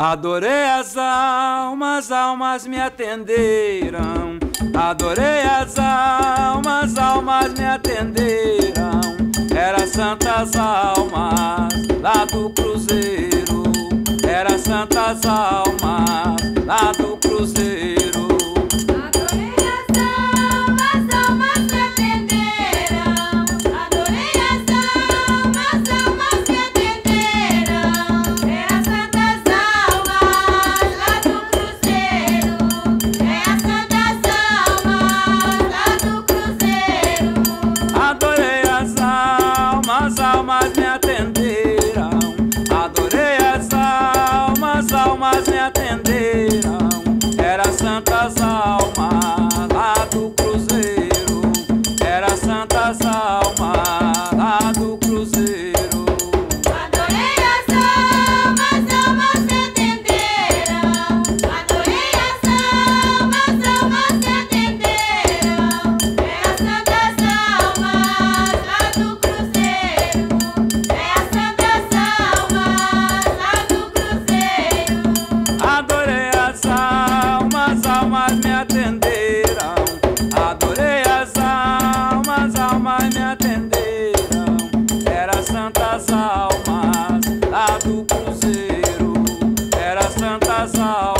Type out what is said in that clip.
Adorei as almas, almas me atenderam. Adorei as almas, almas me atenderam. Era santas almas lá do cruzeiro. Era santas almas lá do cruzeiro. Mas alma do Cruzeiro era Santa Sal.